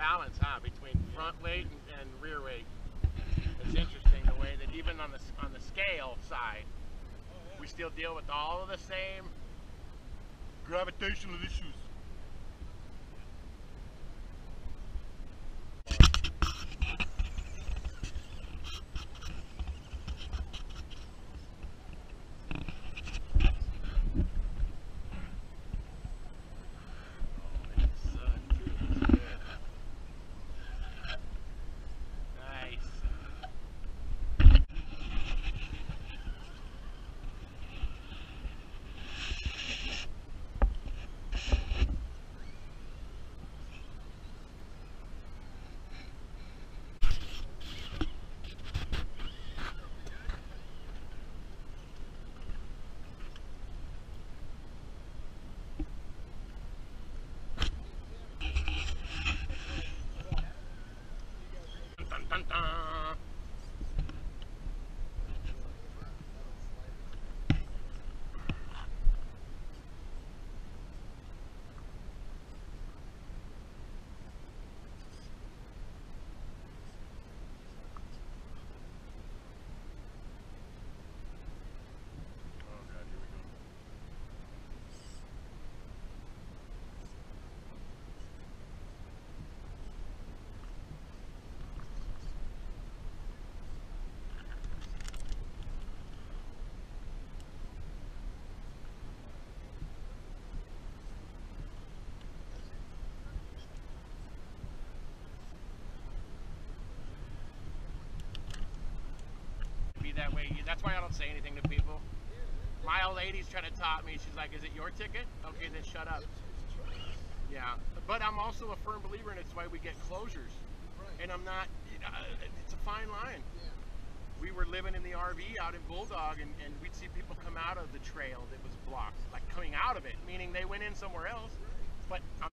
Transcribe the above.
balance, huh, between front weight and, and rear weight. It's interesting the way that even on the on the scale side, we still deal with all of the same gravitational issues. Don't say anything to people. My old lady's trying to talk me. She's like, "Is it your ticket? Okay, then shut up." Yeah, but I'm also a firm believer, and it's why we get closures. And I'm not. Uh, it's a fine line. We were living in the RV out in Bulldog, and, and we'd see people come out of the trail that was blocked, like coming out of it, meaning they went in somewhere else. But I'm